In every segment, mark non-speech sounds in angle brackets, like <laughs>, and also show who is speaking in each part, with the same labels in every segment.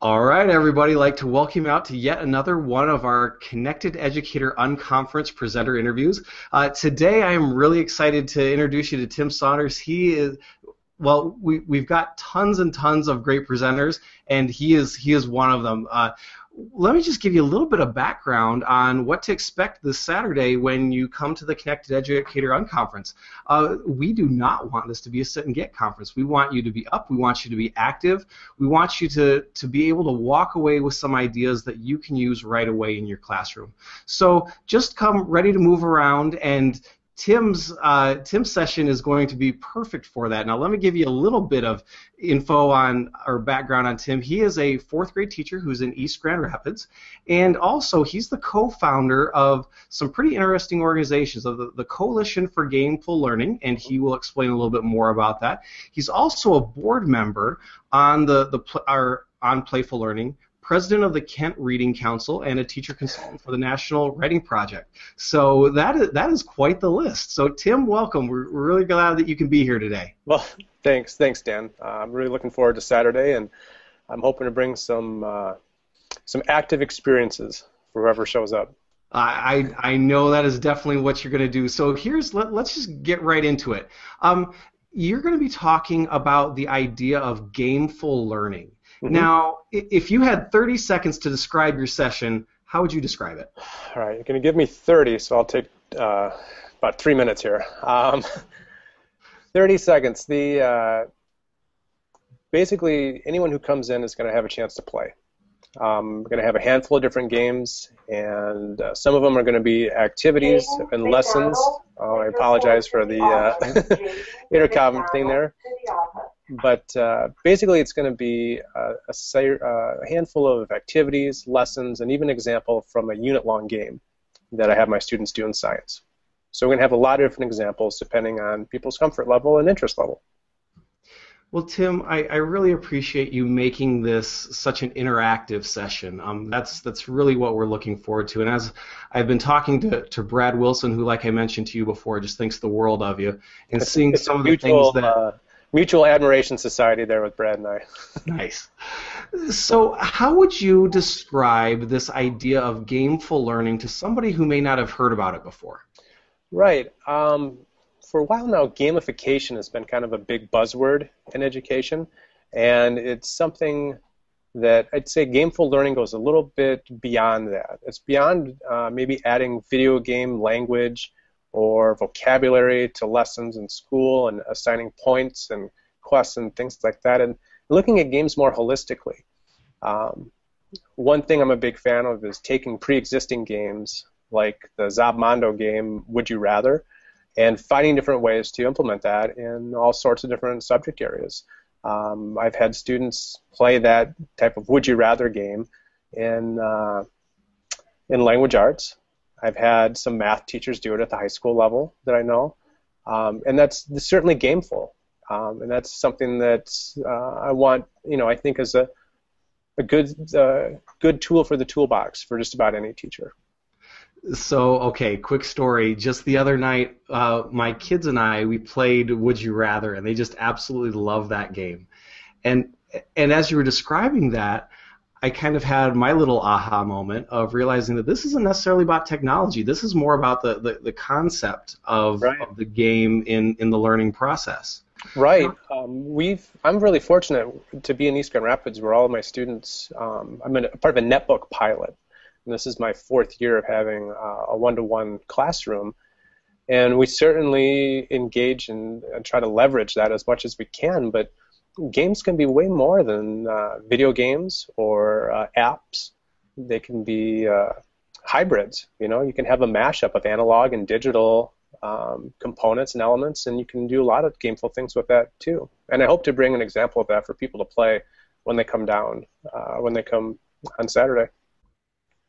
Speaker 1: All right, everybody, I'd like to welcome you out to yet another one of our Connected Educator Unconference presenter interviews. Uh, today, I am really excited to introduce you to Tim Saunders. He is well, we, we've got tons and tons of great presenters, and he is he is one of them. Uh, let me just give you a little bit of background on what to expect this Saturday when you come to the Connected Educator Unconference. Uh, we do not want this to be a sit and get conference. We want you to be up. We want you to be active. We want you to, to be able to walk away with some ideas that you can use right away in your classroom. So just come ready to move around and Tim's uh, Tim's session is going to be perfect for that. Now, let me give you a little bit of info on or background on Tim. He is a fourth grade teacher who's in East Grand Rapids, and also he's the co-founder of some pretty interesting organizations, of the, the Coalition for Gameful Learning, and he will explain a little bit more about that. He's also a board member on the the our on Playful Learning, president of the Kent Reading Council, and a teacher consultant for the National Writing Project. So that is, that is quite the list. So, Tim, welcome. We're, we're really glad that you can be here today.
Speaker 2: Well, thanks. Thanks, Dan. Uh, I'm really looking forward to Saturday, and I'm hoping to bring some, uh, some active experiences for whoever shows up.
Speaker 1: I, I know that is definitely what you're going to do. So here's let, us just get right into it. Um, you're going to be talking about the idea of gameful learning. Mm-hmm. Now, if you had 30 seconds to describe your session, how would you describe it?
Speaker 2: All right, you're going to give me 30, so I'll take uh, about three minutes here. Um, <laughs> 30 seconds. The uh, basically anyone who comes in is going to have a chance to play. Um, we're going to have a handful of different games, and uh, some of them are going to be activities and lessons. Oh, I apologize for the uh, <laughs> intercom thing there but uh, basically it's going to be a, a, a, handful of activities, lessons, and even an example from a unit-long game that I have my students do in science. So we're going to have a lot of different examples depending on people's comfort level and interest level.
Speaker 1: Well, Tim, I, I really appreciate you making this such an interactive session. Um, that's that's really what we're looking forward to. And as I've been talking to, to Brad Wilson, who, like I mentioned to you before, just thinks the world of you, and
Speaker 2: it's,
Speaker 1: seeing
Speaker 2: it's
Speaker 1: some of
Speaker 2: the
Speaker 1: things that.
Speaker 2: Uh, mutual admiration society there with Brad and I. <laughs>
Speaker 1: nice. So, how would you describe this idea of gameful learning to somebody who may not have heard about it before?
Speaker 2: Right. Um, for a while now, gamification has been kind of a big buzzword in education, and it's something that I'd say gameful learning goes a little bit beyond that. It's beyond uh, maybe adding video game language or vocabulary to lessons in school and assigning points and quests and things like that, and looking at games more holistically. Um, one thing I'm a big fan of is taking pre-existing games like the Zobmondo game, Would You Rather, and finding different ways to implement that in all sorts of different subject areas. Um, I've had students play that type of Would You Rather game in uh, in language arts, I've had some math teachers do it at the high school level that I know, um, and that's, certainly gameful, um, and that's something that uh, I want. You know, I think is a a good uh, good tool for the toolbox for just about any teacher.
Speaker 1: So, okay, quick story. Just the other night, uh, my kids and I we played Would You Rather, and they just absolutely love that game. And and as you were describing that, I kind of had my little aha moment of realizing that this isn't necessarily about technology. This is more about the, the, the concept of, right. of, the game in, in the learning process.
Speaker 2: Right. Um, we've. I'm really fortunate to be in East Grand Rapids, where all of my students. Um, I'm a part of a netbook pilot, and this is my fourth year of having uh, a one-to-one classroom. And we certainly engage and, and try to leverage that as much as we can, but games can be way more than uh, video games or uh, apps. They can be uh, hybrids. You know, you can have a mashup of analog and digital um, components and elements, and you can do a lot of gameful things with that too. And I hope to bring an example of that for people to play when they come down, uh, when they come on Saturday.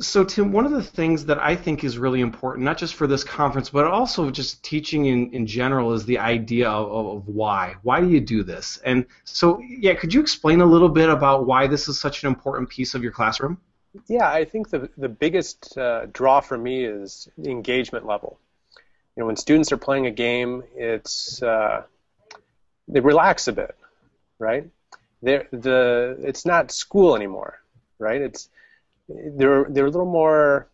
Speaker 1: So, Tim, one of the things that I think is really important, not just for this conference, but also just teaching in, in general, is the idea of, of why. Why do you do this? And so, yeah, could you explain a little bit about why this is such an important piece of your classroom?
Speaker 2: Yeah, I think the, the biggest uh, draw for me is the engagement level. You know, when students are playing a game, it's uh, they relax a bit, right? they're the it's not school anymore, right? It's they're they're a little more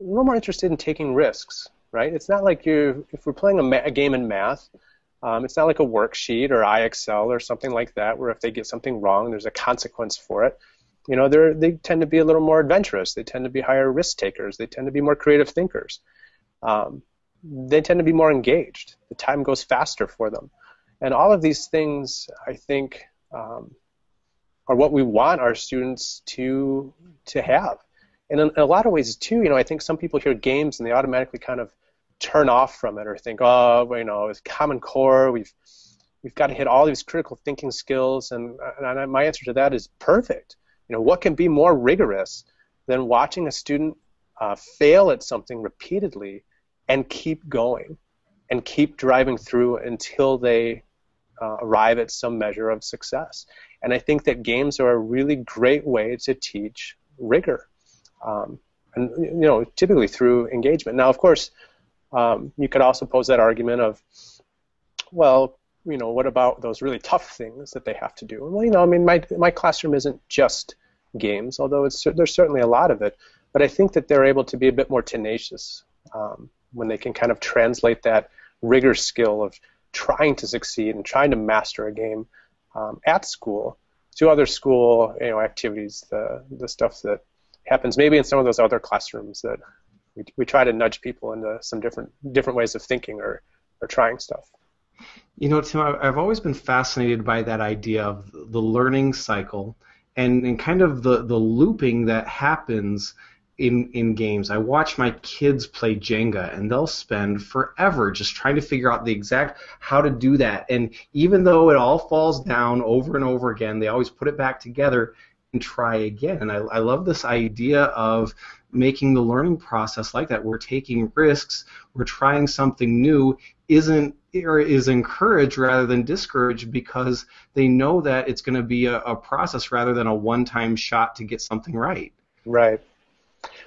Speaker 2: a little more interested in taking risks, right? It's not like you if we're playing a, a game in math, um, it's not like a worksheet or IXL or something like that where if they get something wrong, there's a consequence for it. You know, they they tend to be a little more adventurous. They tend to be higher risk takers. They tend to be more creative thinkers. Um, they tend to be more engaged. The time goes faster for them. And all of these things, I think, um, are what we want our students to to have. And in, in, a lot of ways, too, you know, I think some people hear games and they automatically kind of turn off from it or think, oh, you know, it's Common Core. We've we've got to hit all these critical thinking skills. And, and my answer to that is perfect. You know, what can be more rigorous than watching a student uh, fail at something repeatedly and keep going and keep driving through until they uh, arrive at some measure of success. And I think that games are a really great way to teach rigor, um, and you know, typically through engagement. Now, of course, um, you could also pose that argument of, well, you know, what about those really tough things that they have to do? Well, you know, I mean, my my classroom isn't just games, although it's there's certainly a lot of it. But I think that they're able to be a bit more tenacious um, when they can kind of translate that rigor skill of trying to succeed and trying to master a game um, at school to other school you know activities, the the stuff that happens maybe in some of those other classrooms that we, we try to nudge people into some different different ways of thinking or or trying stuff.
Speaker 1: You know, Tim, I've always been fascinated by that idea of the learning cycle and, and kind of the, the looping that happens in in games. I watch my kids play Jenga and they'll spend forever just trying to figure out the exact how to do that. And even though it all falls down over and over again, they always put it back together and try again. And I, I love this idea of making the learning process like that. We're taking risks, we're trying something new, isn't or is encouraged rather than discouraged because they know that it's going to be a, a process rather than a one-time shot to get something right.
Speaker 2: Right.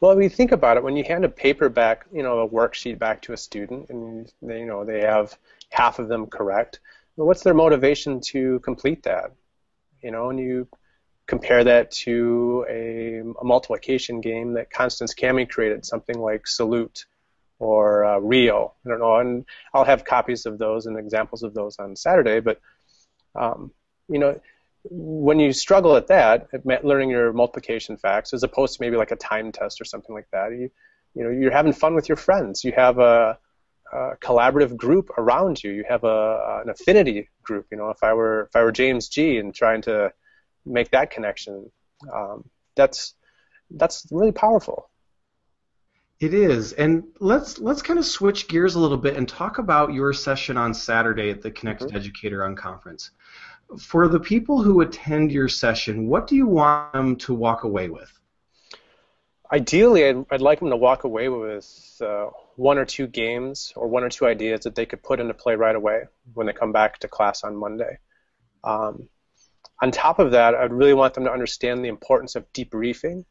Speaker 2: Well, you think about it, when you hand a paper back, you know, a worksheet back to a student, and they, you know they have half of them correct, well, what's their motivation to complete that? You know, and you compare that to a, a multiplication game that Constance Kamii created, something like Salute or uh, Rio. I don't know, and I'll have copies of those and examples of those on Saturday. But um, you know, when you struggle at that, at learning your multiplication facts, as opposed to maybe like a time test or something like that, you you know you're having fun with your friends. You have a, a collaborative group around you. You have a an affinity group. You know, if I were if I were James Gee and trying to make that connection, um, that's that's really powerful.
Speaker 1: It is, and let's let's kind of switch gears a little bit and talk about your session on Saturday at the Connected mm-hmm. Educator Unconference for the people who attend your session, what do you want them to walk away with?
Speaker 2: Ideally, I'd, I'd like them to walk away with uh, one or two games or one or two ideas that they could put into play right away when they come back to class on Monday. Um, on top of that, I'd really want them to understand the importance of debriefing,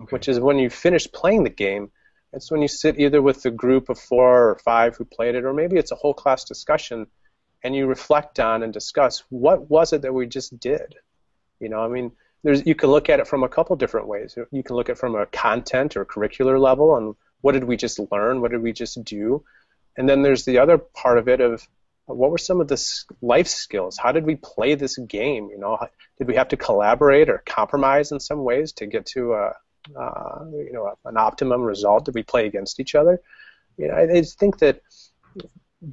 Speaker 2: okay. which is when you finish playing the game, it's when you sit either with the group of four or five who played it, or maybe it's a whole class discussion and you reflect on and discuss what was it that we just did. You know, I mean, there's you can look at it from a couple different ways. You can look at it from a content or curricular level and what did we just learn, what did we just do, and then there's the other part of it of what were some of the life skills? How did we play this game? You know, did we have to collaborate or compromise in some ways to get to a, uh, you know, an optimum result? Did we play against each other? You know, I, I think that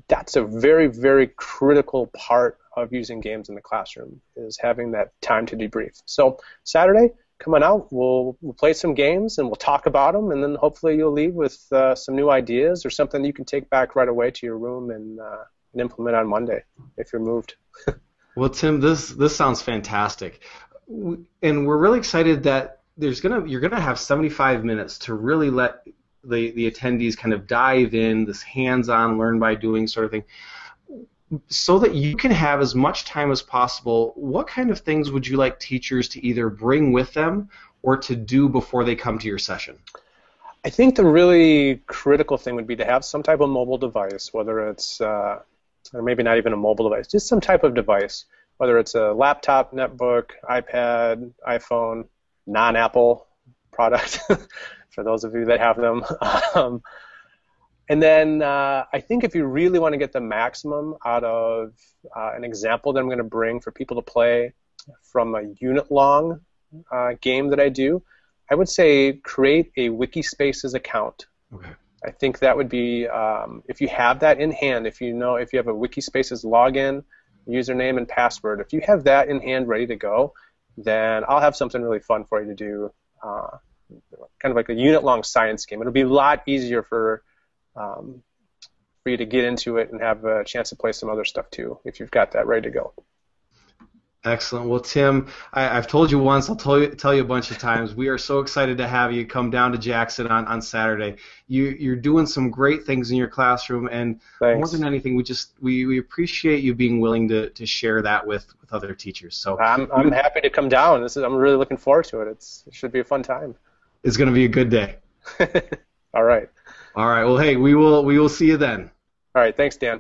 Speaker 2: that's a very, very critical part of using games in the classroom is having that time to debrief. So Saturday, come on out. We'll, we'll play some games and we'll talk about them, and then hopefully you'll leave with uh, some new ideas or something you can take back right away to your room and, uh, and implement on Monday if you're moved. <laughs>
Speaker 1: well, Tim, this this sounds fantastic, and we're really excited that there's gonna you're gonna have 75 minutes to really let the, the attendees kind of dive in, this hands-on, learn by doing sort of thing, so that you can have as much time as possible. What kind of things would you like teachers to either bring with them or to do before they come to your session?
Speaker 2: I think the really critical thing would be to have some type of mobile device, whether it's uh, or maybe not even a mobile device, just some type of device whether it's a laptop, netbook, iPad, iPhone, non-Apple product, <laughs> for those of you that have them. <laughs> Um, and then uh, I think if you really want to get the maximum out of uh, an example that I'm going to bring for people to play from a unit long uh, game that I do, I would say create a Wikispaces account. Okay. I think that would be um, if you have that in hand, if you know if you have a Wikispaces login, username and password, if you have that in hand ready to go, then I'll have something really fun for you to do, uh, kind of like a unit long science game. It'll be a lot easier for um, for you to get into it and have a chance to play some other stuff too if you've got that ready to go.
Speaker 1: Excellent. Well, Tim, I, have told you once, I'll tell you, tell you a bunch of times. We are so excited to have you come down to Jackson on, on Saturday. You, you're doing some great things in your classroom, and Thanks. more than anything, we just we, we appreciate you being willing to, to share that with, with other teachers. So
Speaker 2: I'm, I'm happy to come down. This is I'm really looking forward to it. It's it should be a fun time.
Speaker 1: It's going to be a good day. <laughs>
Speaker 2: All right.
Speaker 1: All right. Well, hey, we will we will see you then.
Speaker 2: All right. Thanks, Dan.